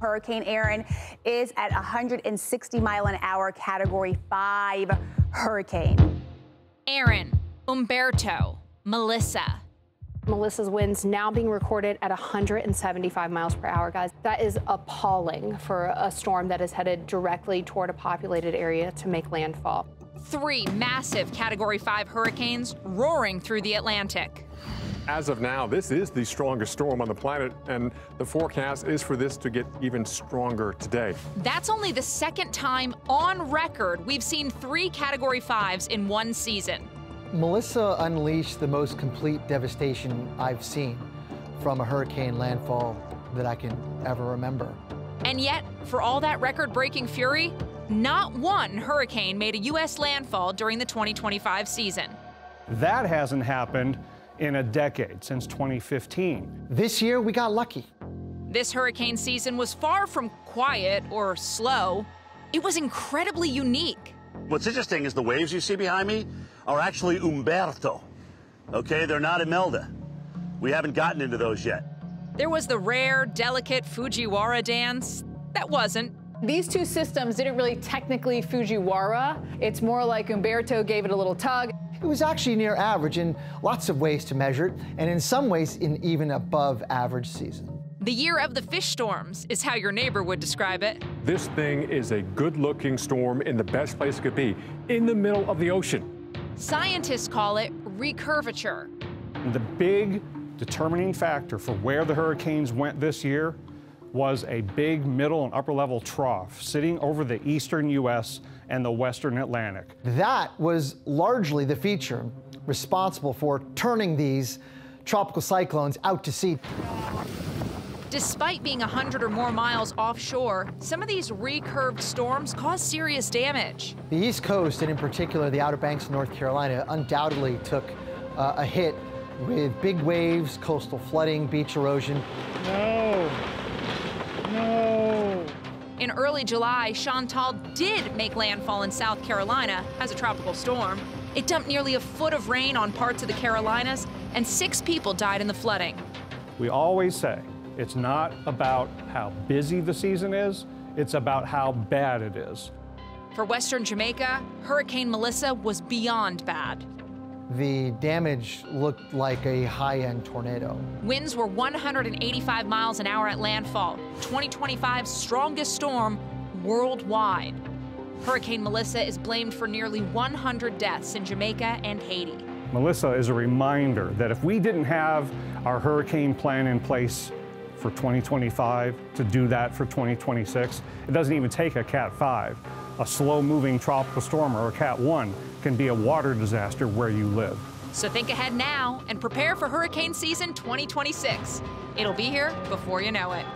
Hurricane Erin is at 160 mile an hour category 5 hurricane. Erin, Umberto, Melissa. Melissa's winds now being recorded at 175 miles per hour, guys. That is appalling for a storm that is headed directly toward a populated area to make landfall. Three massive Category 5 hurricanes roaring through the Atlantic. As of now, this is the strongest storm on the planet, and the forecast is for this to get even stronger today. That's only the second time on record we've seen three Category 5s in one season. Melissa unleashed the most complete devastation I've seen from a hurricane landfall that I can ever remember. And yet, for all that record breaking fury, not one hurricane made a U.S. landfall during the 2025 season. That hasn't happened in a decade, since 2015. This year, we got lucky. This hurricane season was far from quiet or slow. It was incredibly unique. What's interesting is the waves you see behind me are actually Umberto. Okay, they're not Imelda. We haven't gotten into those yet. There was the rare, delicate Fujiwhara dance. That wasn't. These two systems didn't really technically Fujiwhara. It's more like Umberto gave it a little tug. It was actually near average in lots of ways to measure it, and in some ways, in even above average season. The year of the fish storms is how your neighbor would describe it. This thing is a good looking storm in the best place it could be, in the middle of the ocean. Scientists call it recurvature. The big determining factor for where the hurricanes went this year was a big middle and upper level trough sitting over the eastern U.S. and the western Atlantic. That was largely the feature responsible for turning these tropical cyclones out to sea. Despite being 100 or more miles offshore, some of these recurved storms cause serious damage. The East Coast, and in particular the Outer Banks of North Carolina, undoubtedly took uh, a hit with big waves, coastal flooding, beach erosion. No. No. In early July, Chantal did make landfall in South Carolina as a tropical storm. It dumped nearly a foot of rain on parts of the Carolinas, and six people died in the flooding. We always say it's not about how busy the season is, it's about how bad it is. For Western Jamaica, Hurricane Melissa was beyond bad. The damage looked like a high end tornado. Winds were 185 miles an hour at landfall, 2025's strongest storm worldwide. Hurricane Melissa is blamed for nearly 100 deaths in Jamaica and Haiti. Melissa is a reminder that if we didn't have our hurricane plan in place for 2025 to do that for 2026, it doesn't even take a Cat 5. A slow moving tropical storm or a Cat 1 can be a water disaster where you live. So think ahead now and prepare for hurricane season 2026. It'll be here before you know it.